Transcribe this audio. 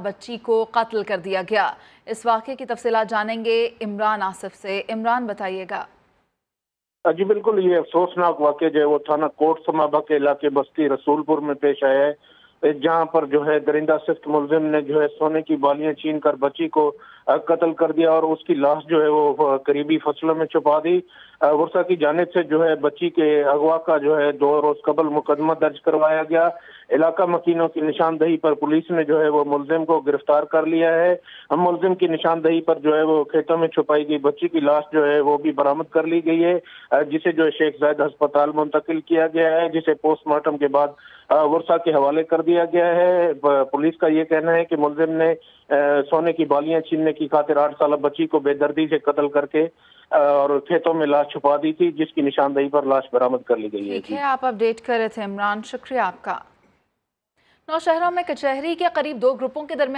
बच्ची को कत्ल कर दिया गया। इस वाक़े की तफसी जानेंगे इमरान आसिफ से। इमरान, बताइएगा। जी, बिल्कुल, ये अफसोसनाक वाक्य जो है वो थाना कोट समाबा के इलाके बस्ती रसूलपुर में पेश आया है। जहाँ पर जो है दरिंदा सिफ्त मुलजिम ने जो है सोने की बालियाँ छीन कर बच्ची को कत्ल कर दिया और उसकी लाश जो है वो करीबी फ़सलों में छुपा दी। वर्षा की जानब से जो है बच्ची के अगवा का जो है दो रोज कबल मुकदमा दर्ज करवाया गया। इलाका मकीनों की निशानदही पर पुलिस ने जो है वो मुलजिम को गिरफ़्तार कर लिया है। मुलजिम की निशानदही पर जो है वो खेतों में छुपाई गई बच्ची की लाश जो है वो भी बरामद कर ली गई है जिसे जो है शेख जैद अस्पताल मुंतकिल किया गया है, जिसे पोस्टमार्टम के बाद वर्षा के हवाले कर दिया गया है। पुलिस का ये कहना है कि मुलजिम ने सोने की बालियाँ छीनने की खातिर आठ साल बच्ची को बेदर्दी से कत्ल करके और खेतों में लाश छुपा दी थी, जिसकी निशानदेही पर लाश बरामद कर ली गई है। आप अपडेट कर रहे थे इमरान, शुक्रिया आपका। नौ शहरों में कचहरी के करीब दो ग्रुपों के दरमियान